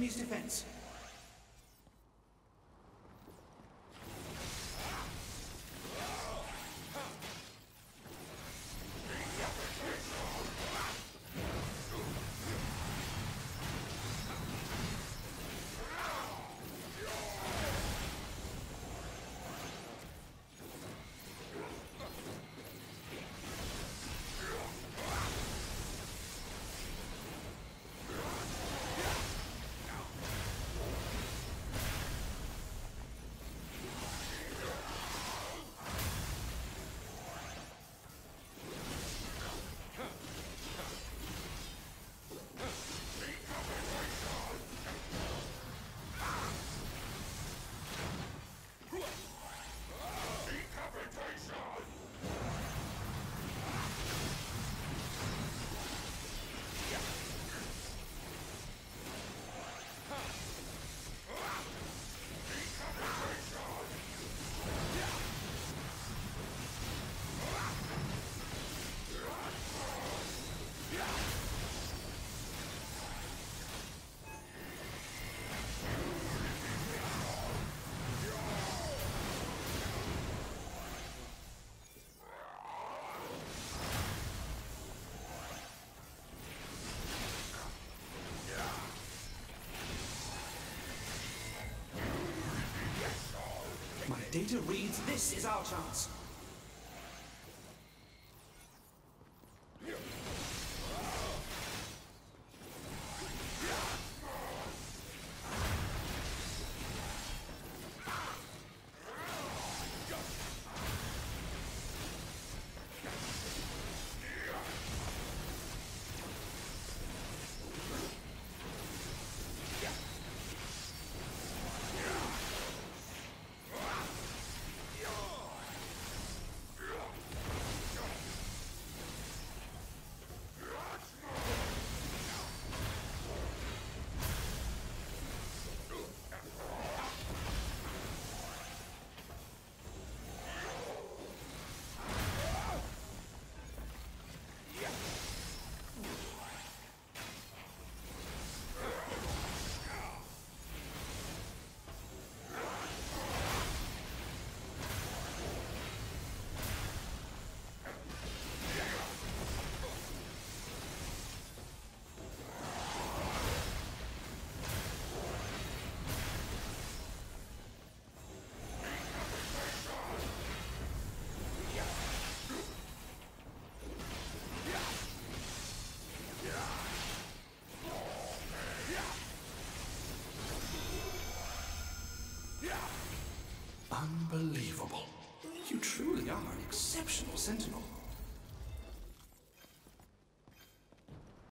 enemy's defense. Data reads this is our chance. Unbelievable. You truly are an exceptional sentinel.